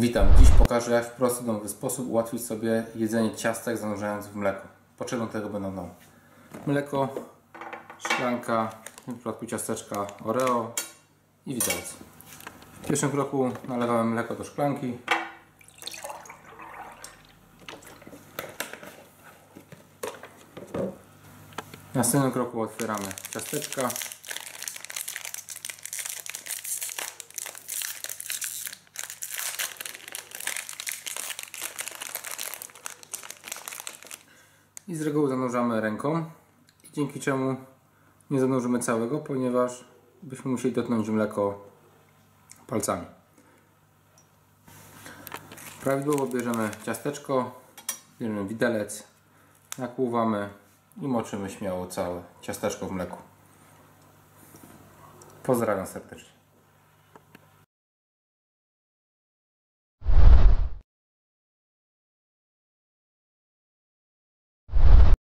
Witam. Dziś pokażę jak w prosty domowy sposób ułatwić sobie jedzenie ciastek zanurzając w mleko. Potrzebą tego będą nam mleko, szklanka, w tym przypadku ciasteczka Oreo i widelec. W pierwszym kroku nalewamy mleko do szklanki. W następnym kroku otwieramy ciasteczka. I z reguły zanurzamy ręką, i dzięki czemu nie zanurzymy całego, ponieważ byśmy musieli dotknąć mleko palcami. Prawidłowo bierzemy ciasteczko, bierzemy widelec, nakłuwamy i moczymy śmiało całe ciasteczko w mleku. Pozdrawiam serdecznie.